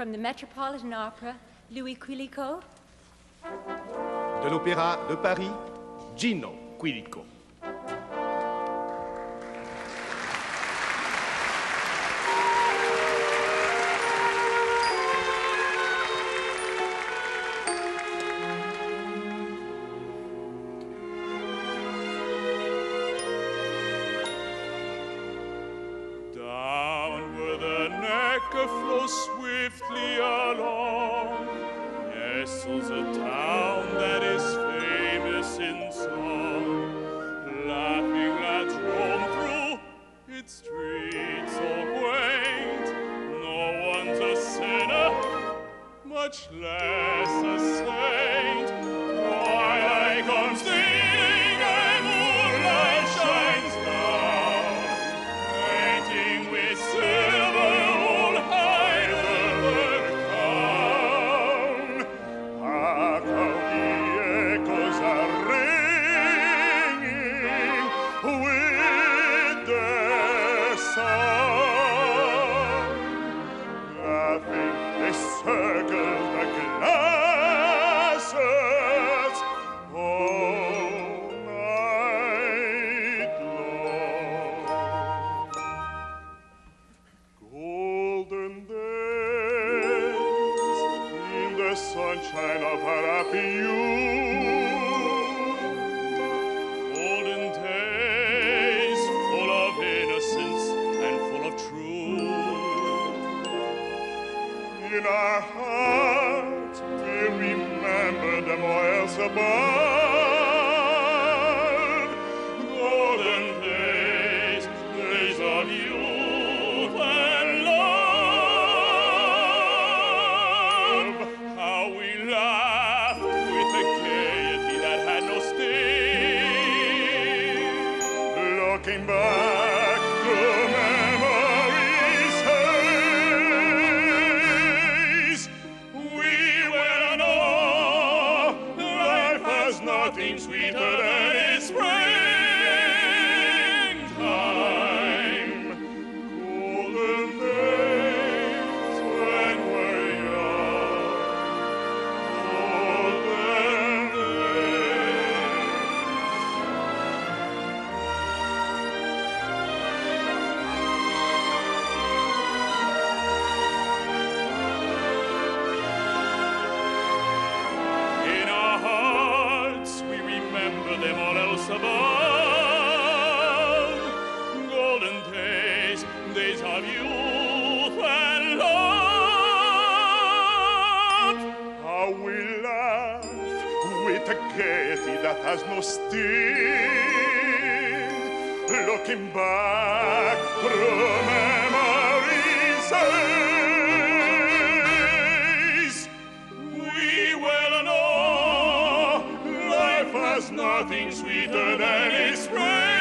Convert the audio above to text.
from the Metropolitan Opera, Louis Quilico. De l'Opéra de Paris, Gino Quilico. Neckar flows swiftly along, nestles a town that is famous in song. Laughing lads roam through its streets so quaint. No one's a sinner, much less a saint. Sunshine of her happy youth. Golden days full of innocence and full of truth. In our hearts we'll remember them whiles above. Golden days, days of youth nothing sweeter than its springtime. All else above. Golden days, days of youth and love. How we laugh with a gaiety that has no sting. Looking back through nothing sweeter than a spray.